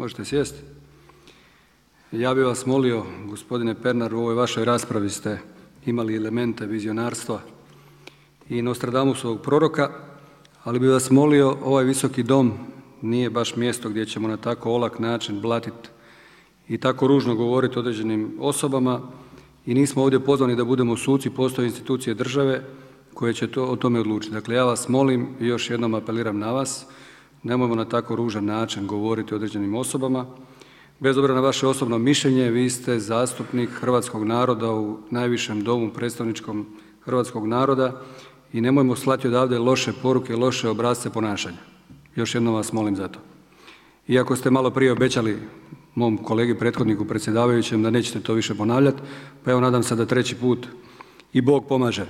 možete sjest. Ja bih vas molio gospodine Pernar u ovoj vašoj raspravi ste imali elemente vizionarstva i Nostradamusovog proroka, ali bih vas molio ovaj Visoki dom nije baš mjesto gdje ćemo na tako olak način blatiti i tako ružno govoriti određenim osobama i nismo ovdje pozvani da budemo suci, postoje institucije države koje će o tome odlučiti. Dakle, ja vas molim i još jednom apeliram na vas nemojmo na tako ružan način govoriti o određenim osobama bez obzira na vaše osobno mišljenje vi ste zastupnik hrvatskog naroda u najvišem Domu predstavničkom hrvatskog naroda i nemojmo slati odavde loše poruke loše obrasce ponašanja. Još jednom vas molim za to. Iako ste malo prije obećali mom kolegi prethodniku predsjedavajućem da nećete to više ponavljati, pa evo nadam se da treći put i Bog pomaže.